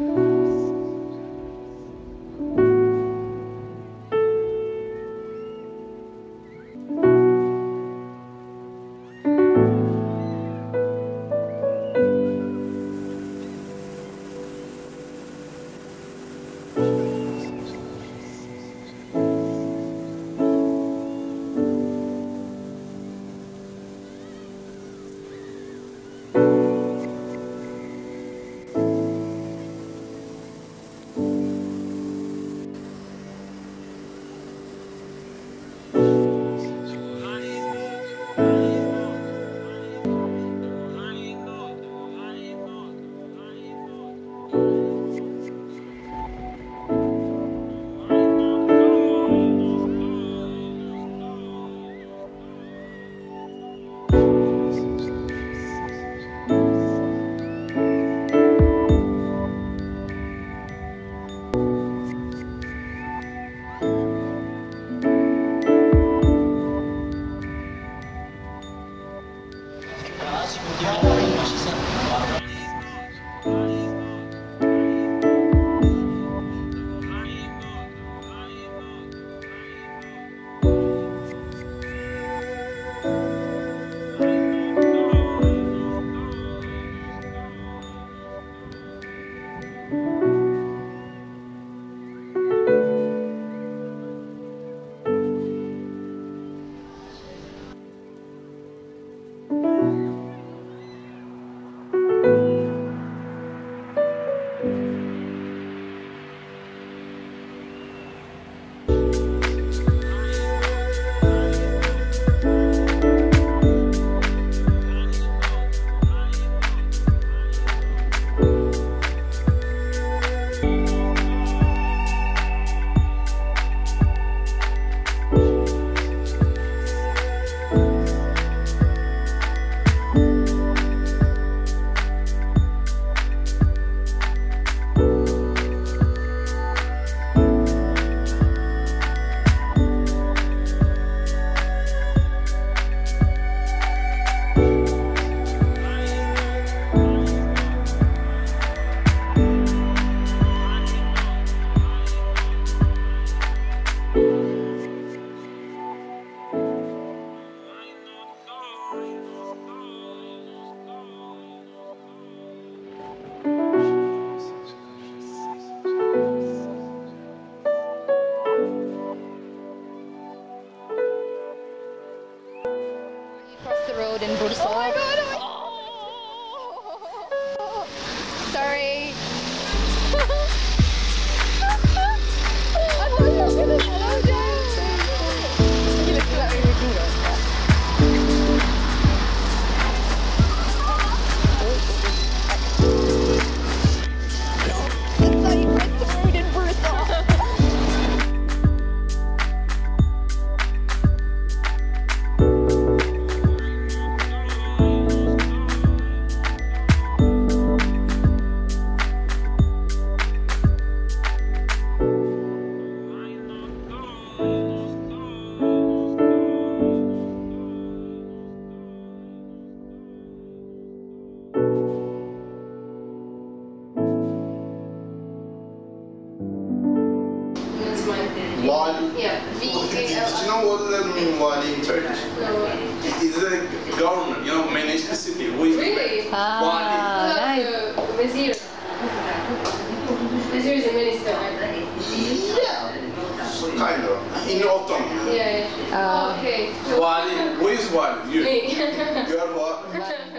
Across Спасибо. The road in Bursa. Oh my Wali. Yeah. Do you know what does that mean, Wali in Turkish? It's a government, you know, many specific. Who is Really? Ah, nice. That's a Wazir. Wazir is a minister. Yeah. Kind of. In autumn. Yeah, yeah. Ah. oh, okay. Wali. Who is Wali? You. Me. You are what?